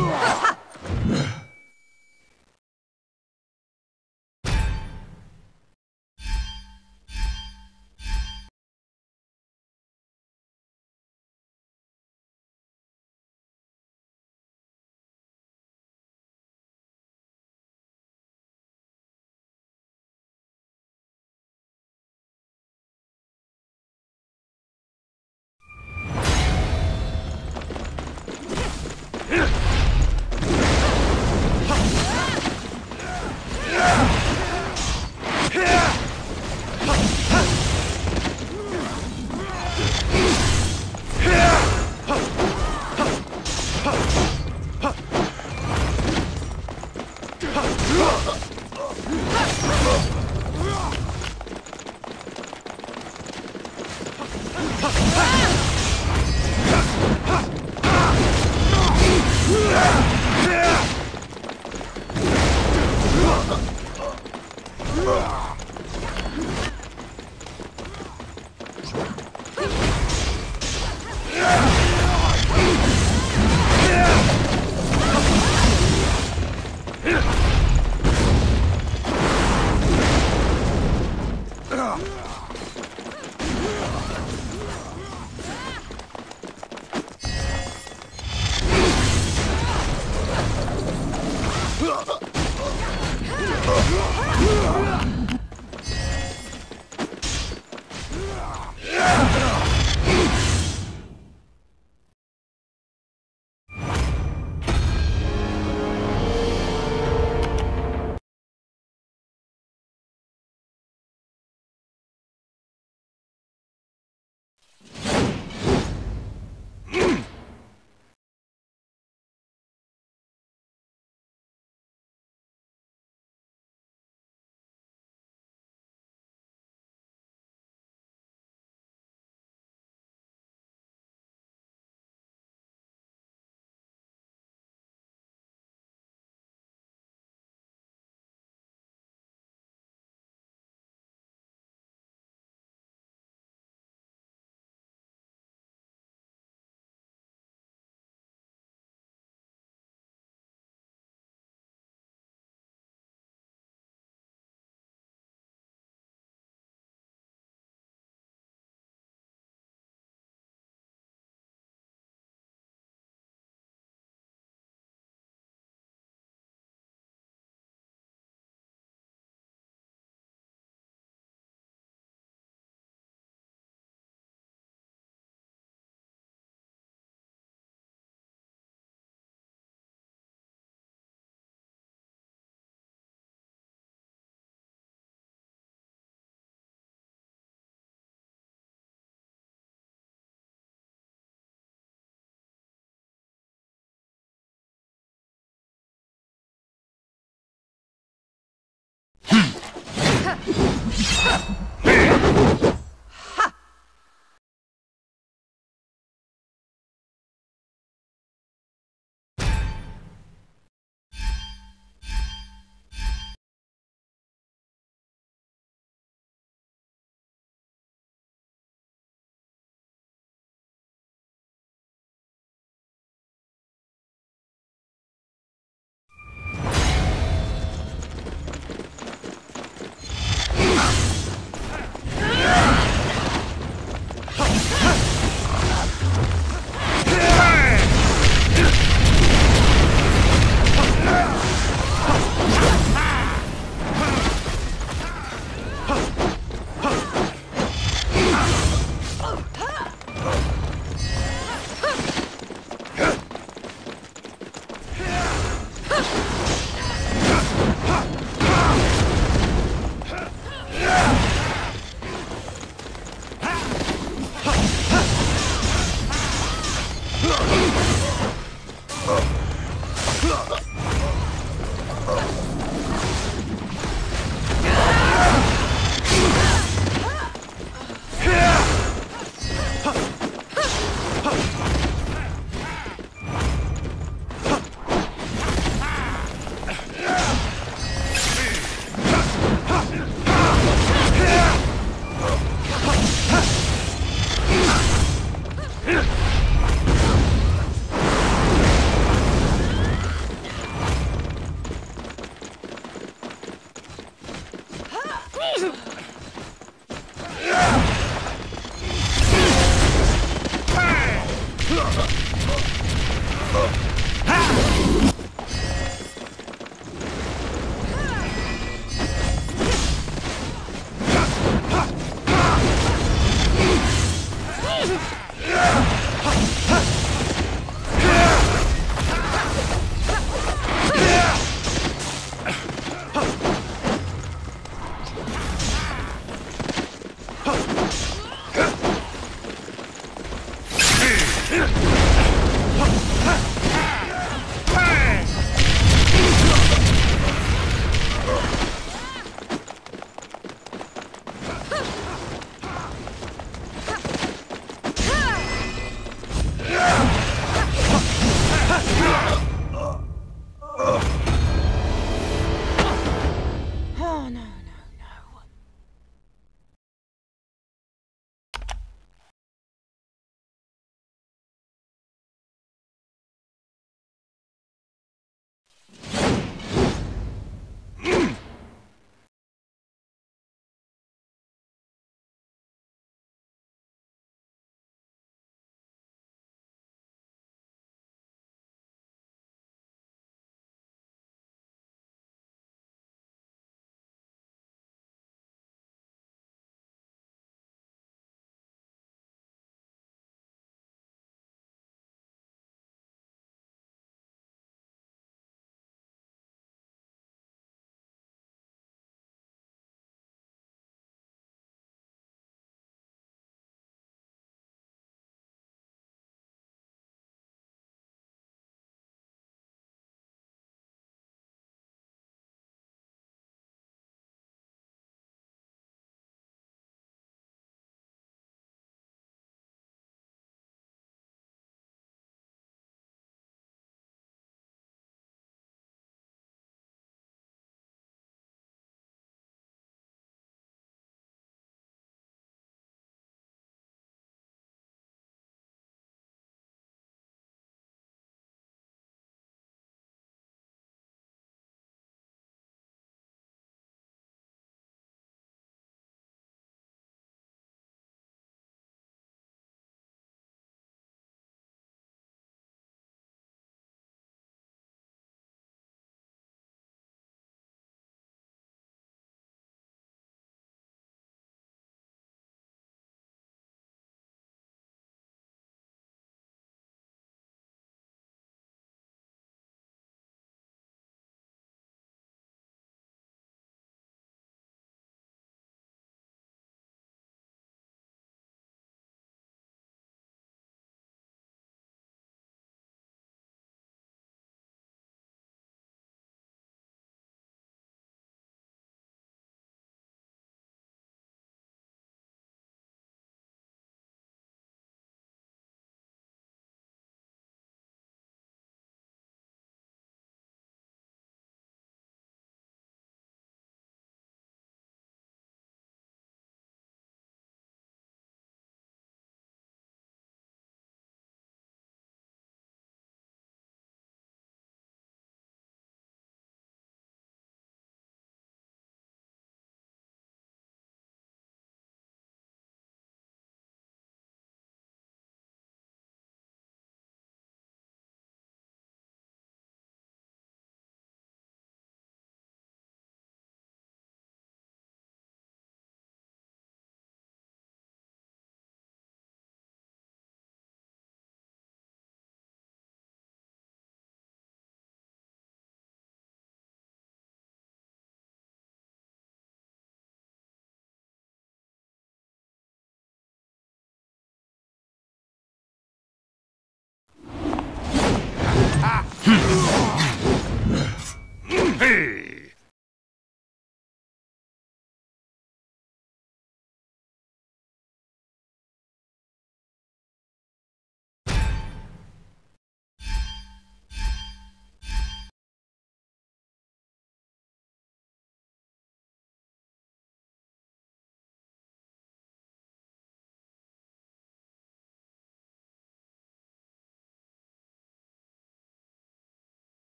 啊！Ha!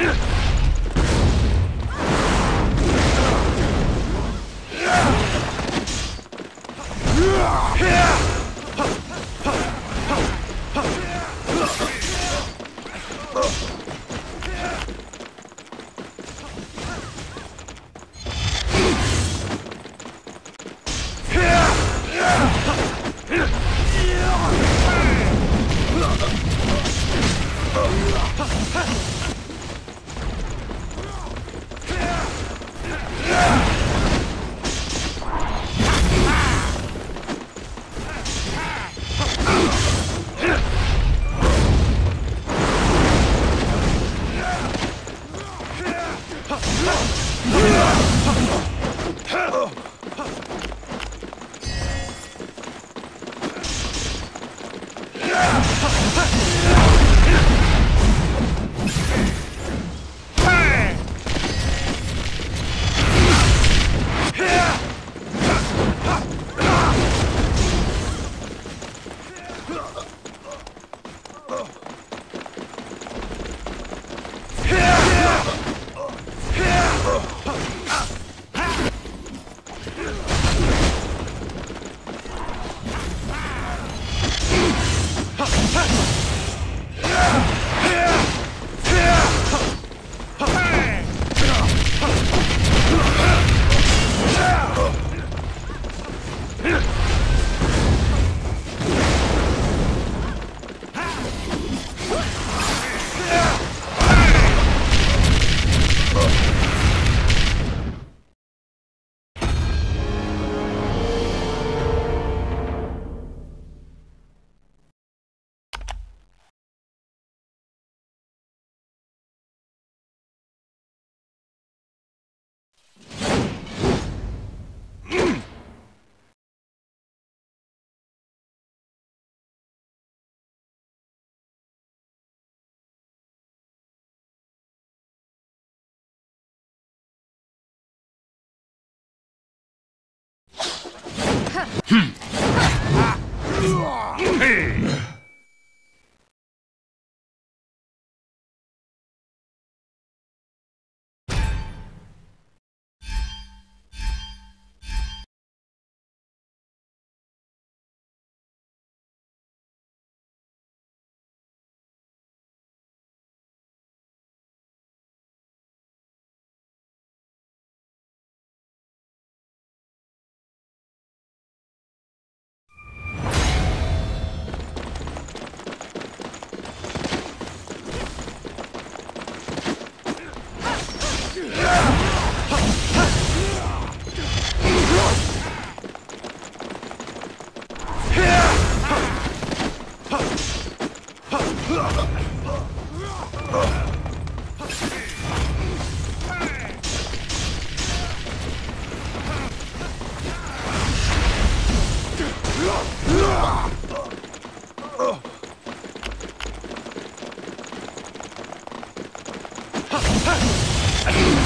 Ugh! Hey! Yeah!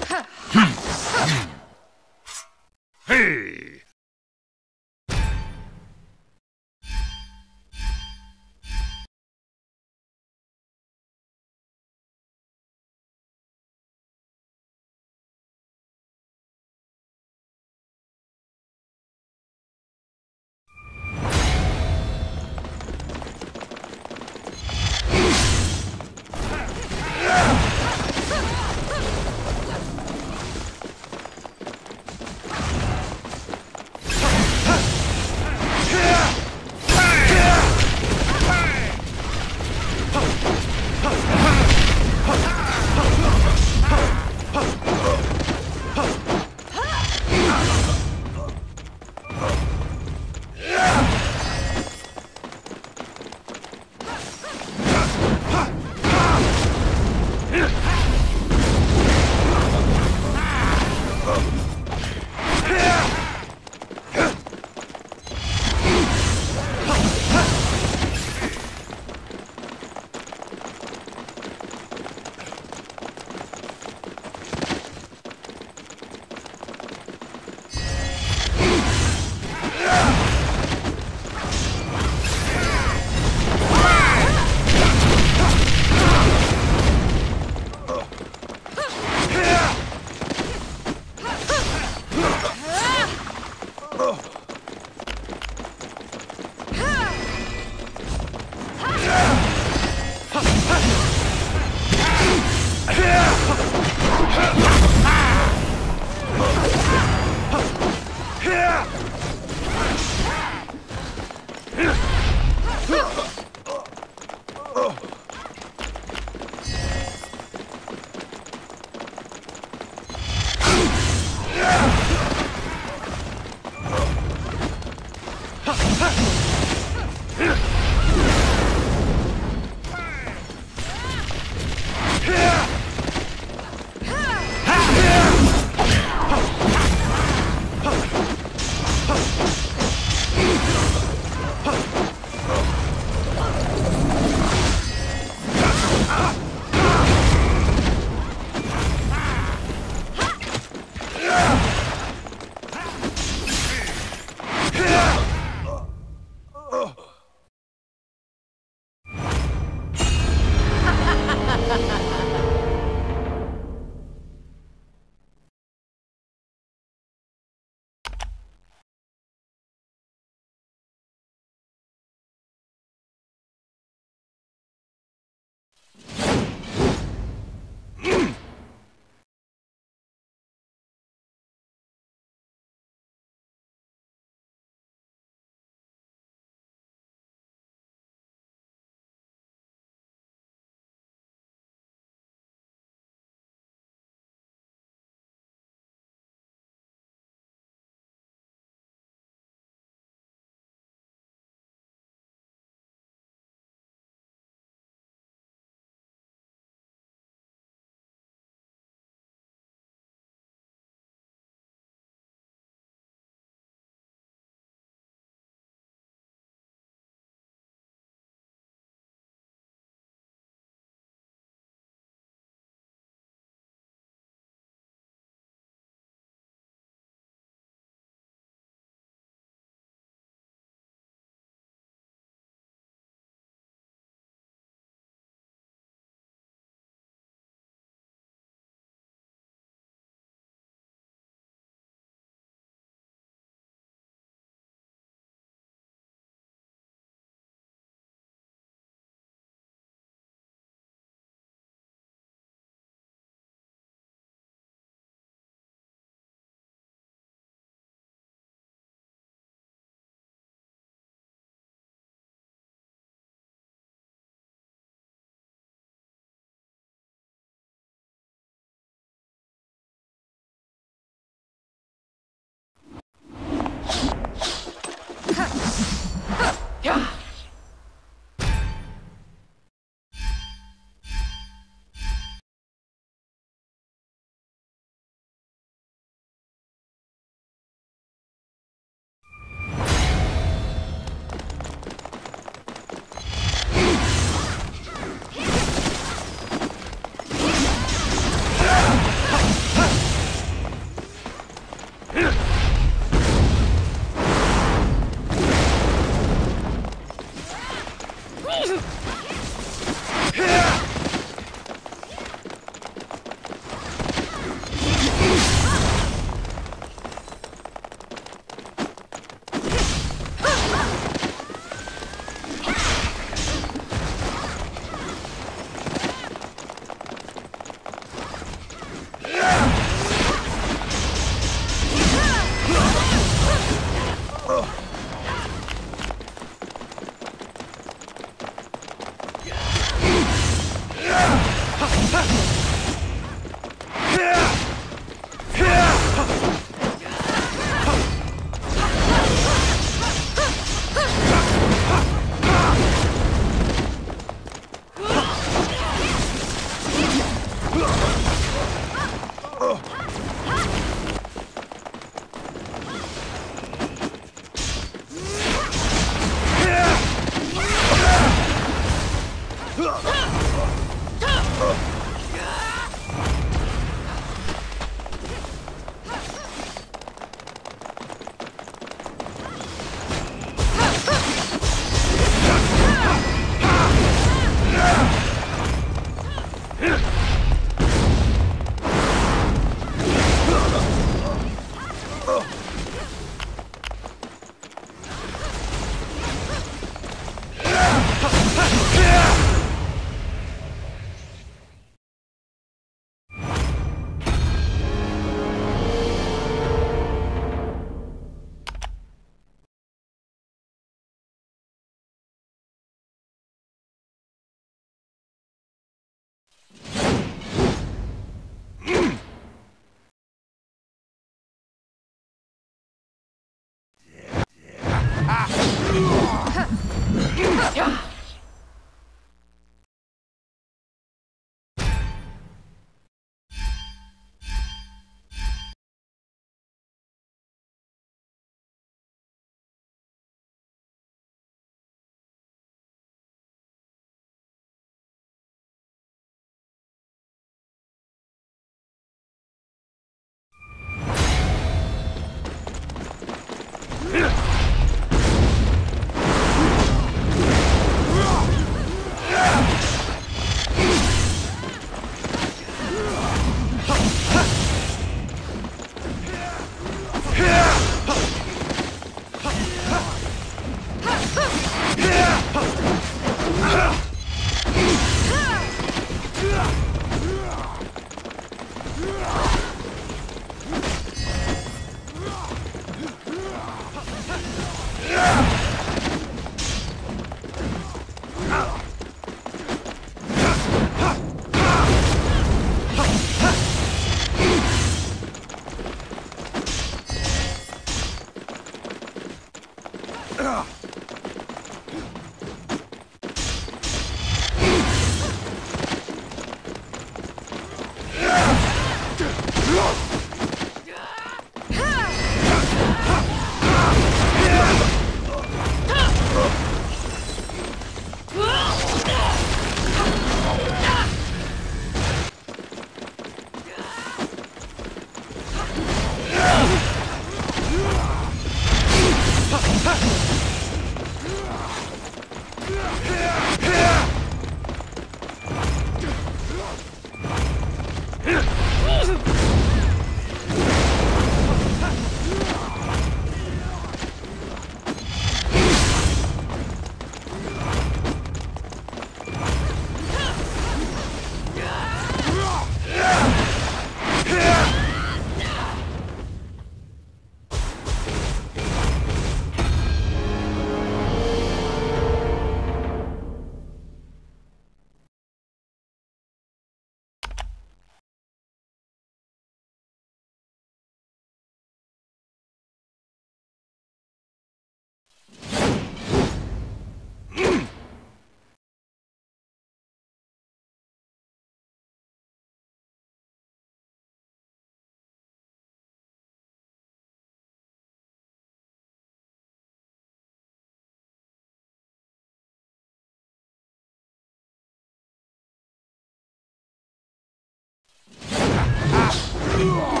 Ugh!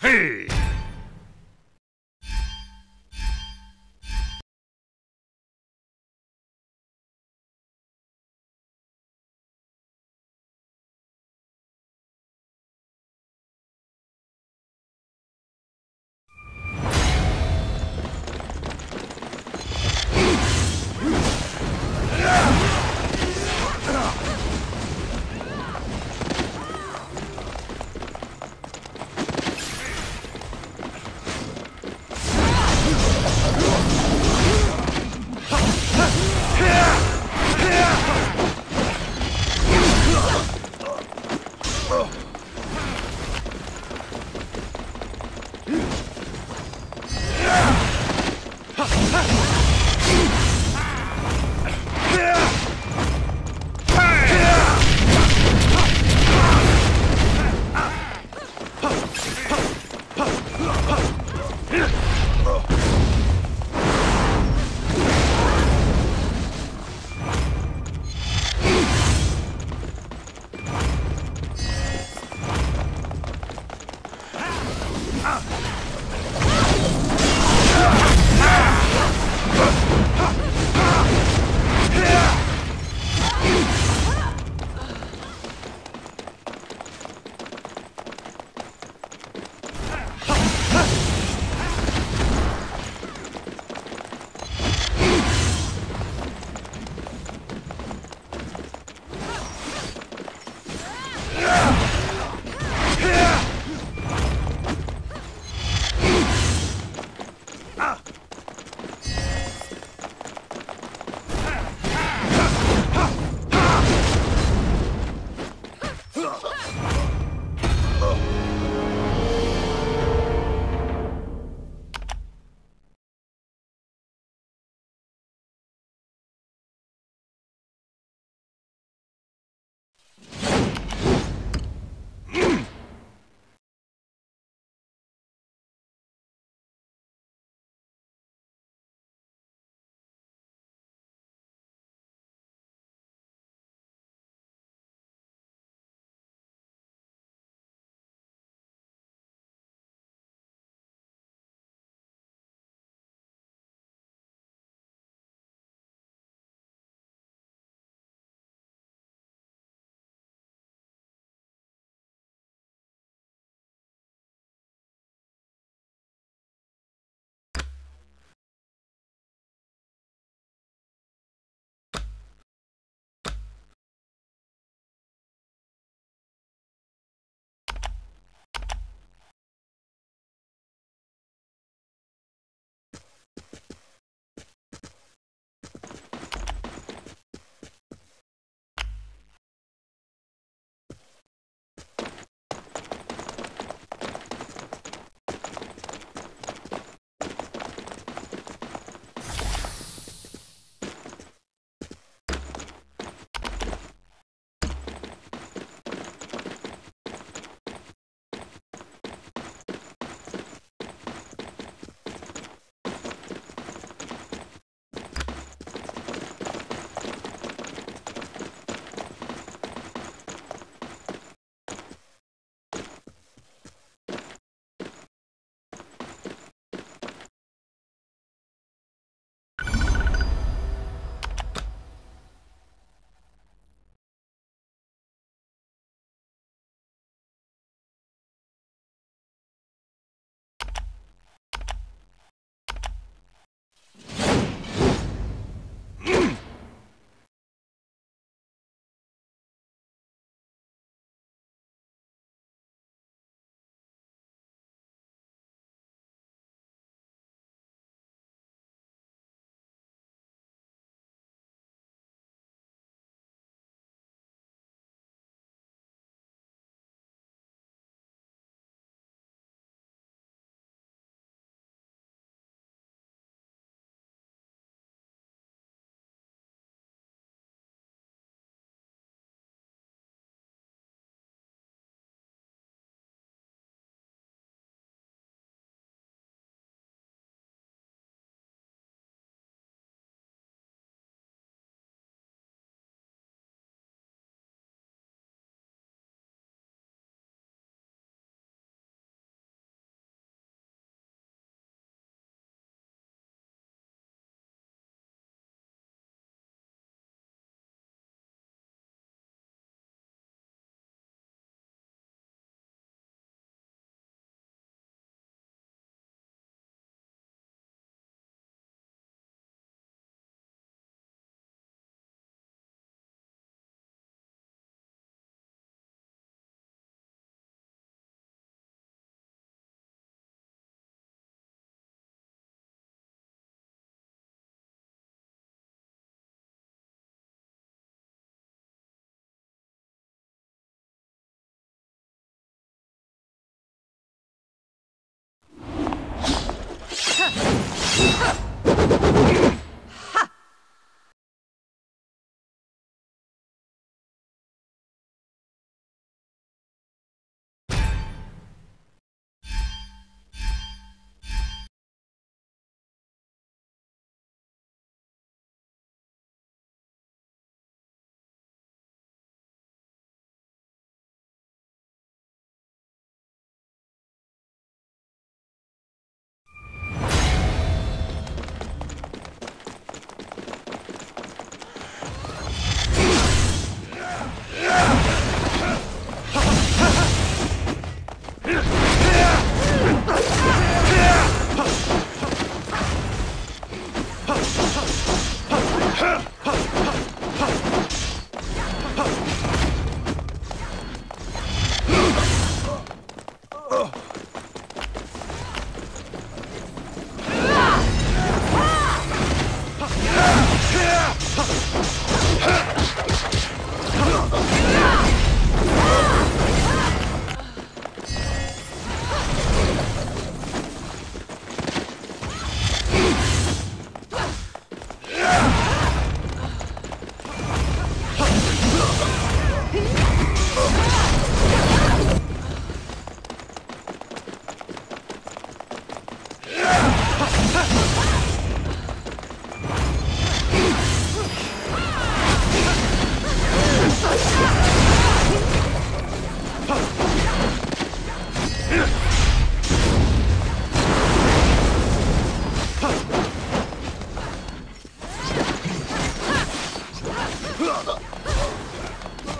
Hey!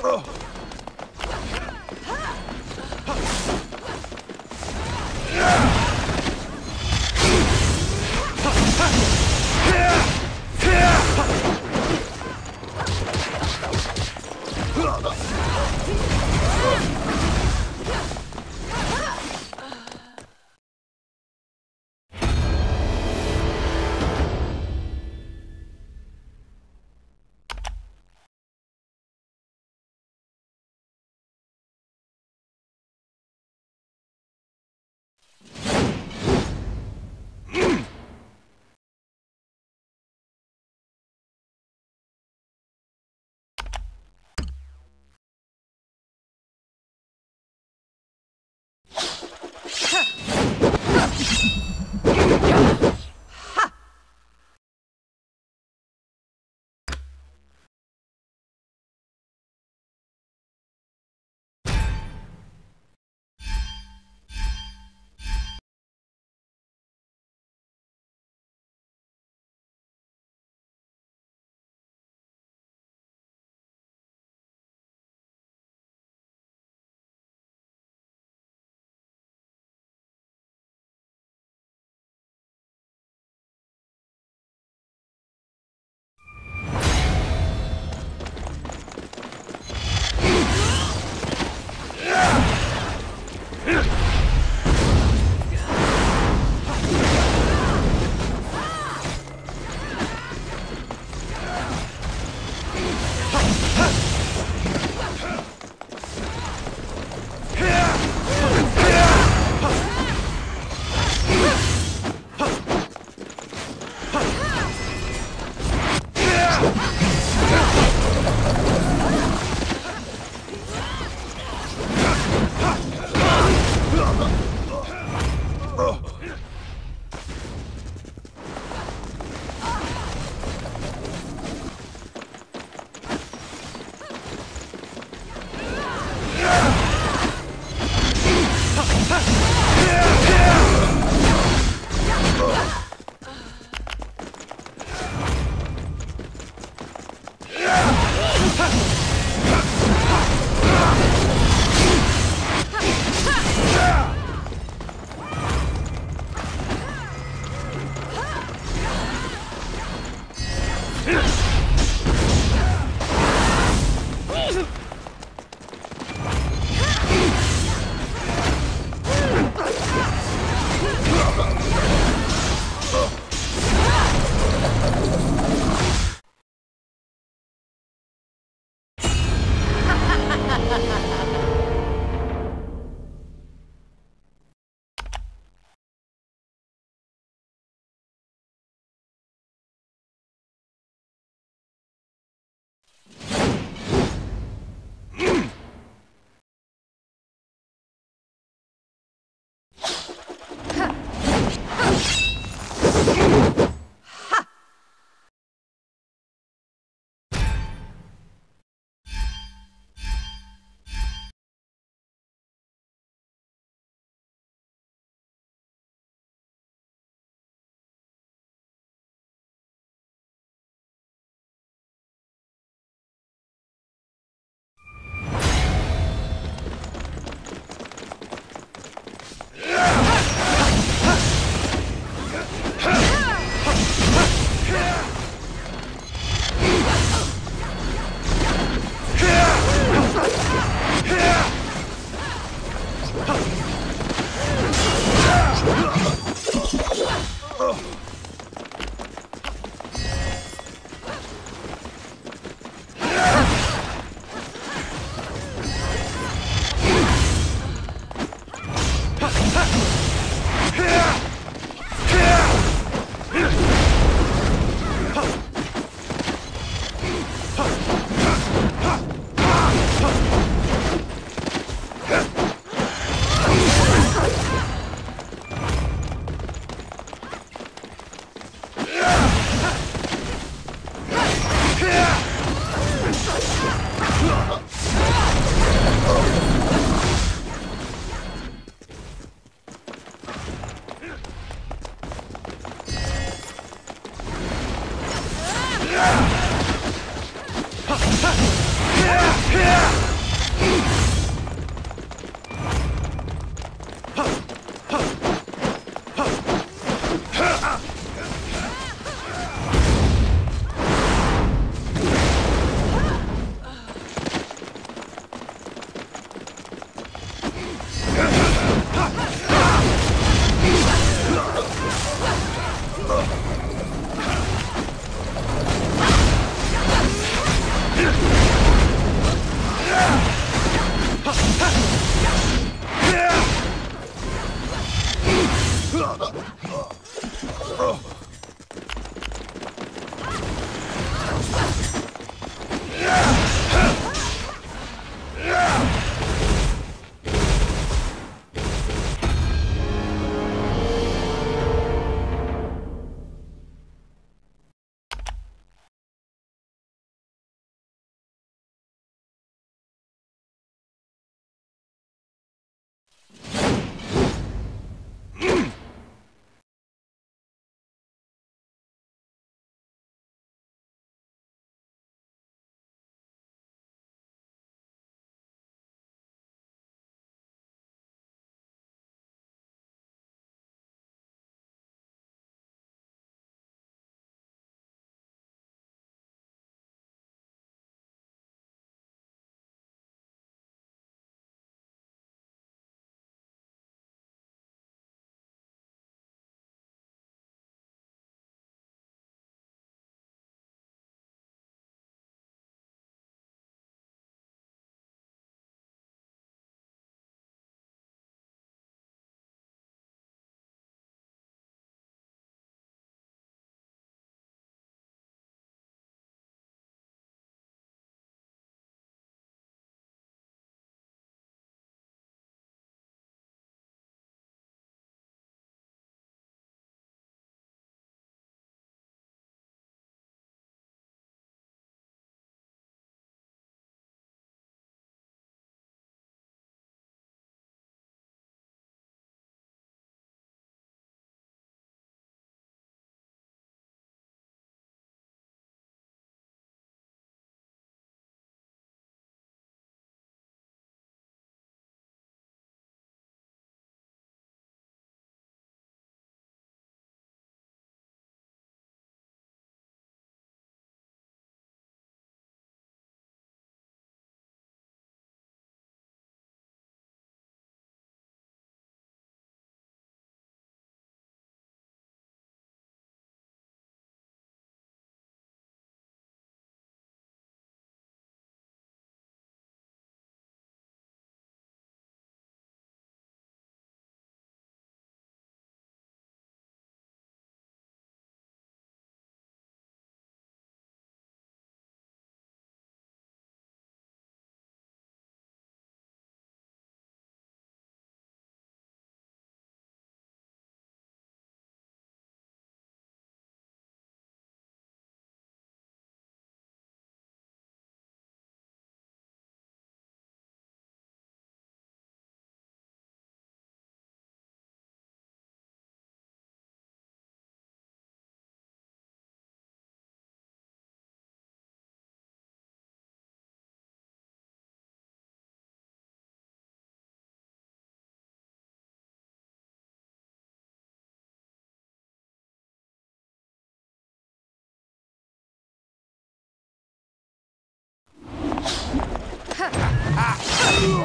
Oh!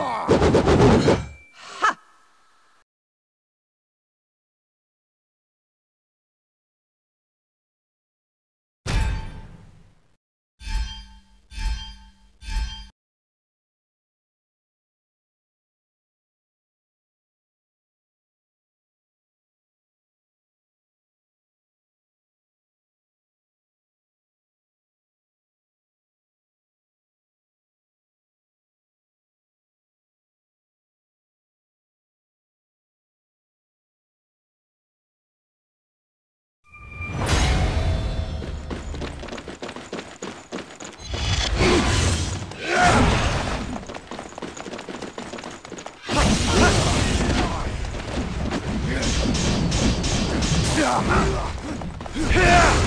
Roar! Yeah!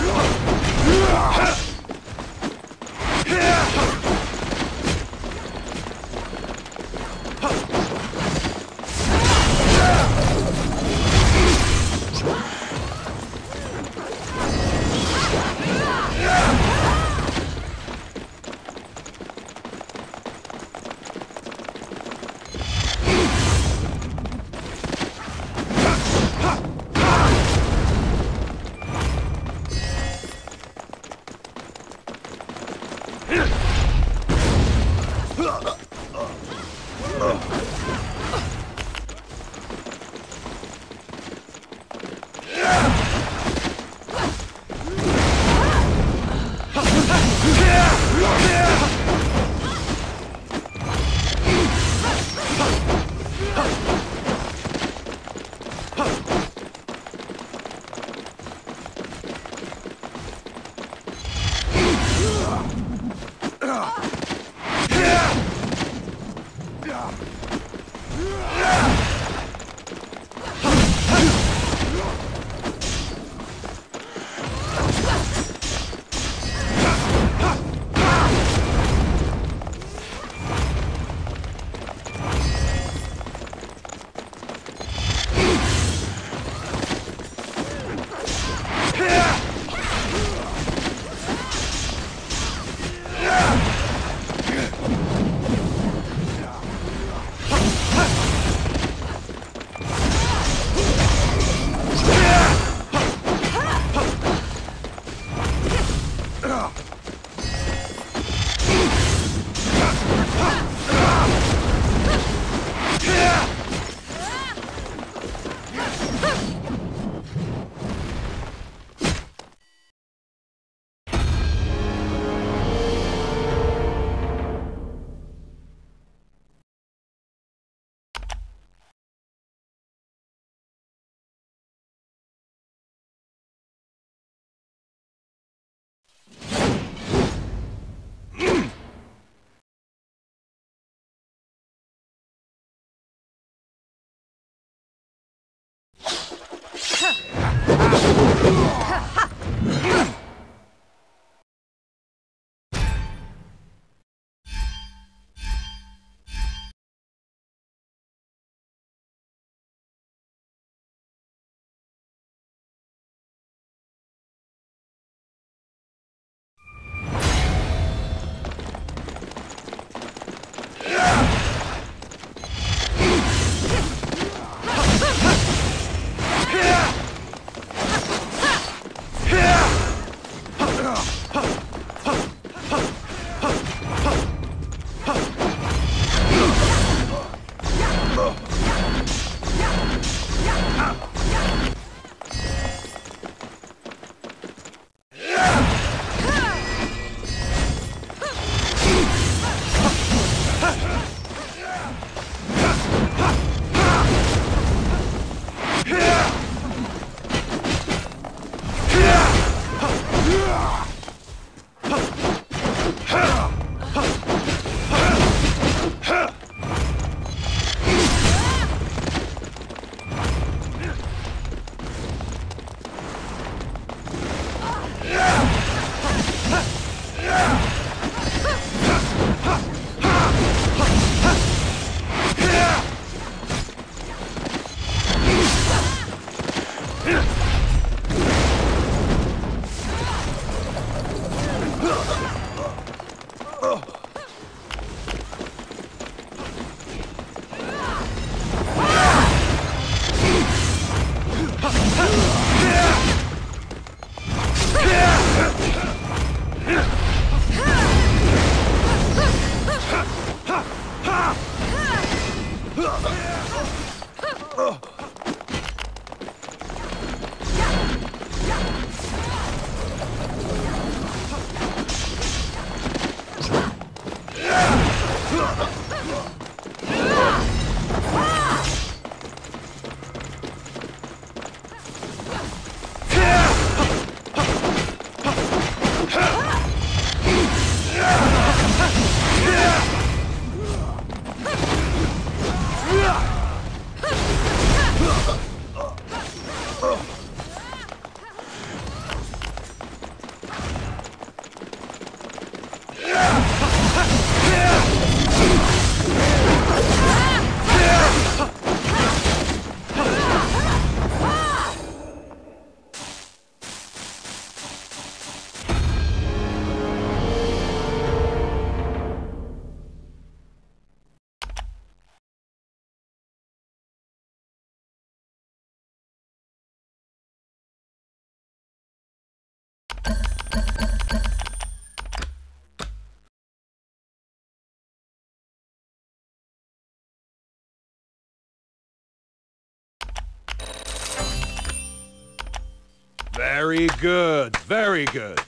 Very good, very good.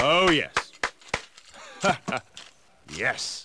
Oh, yes. yes.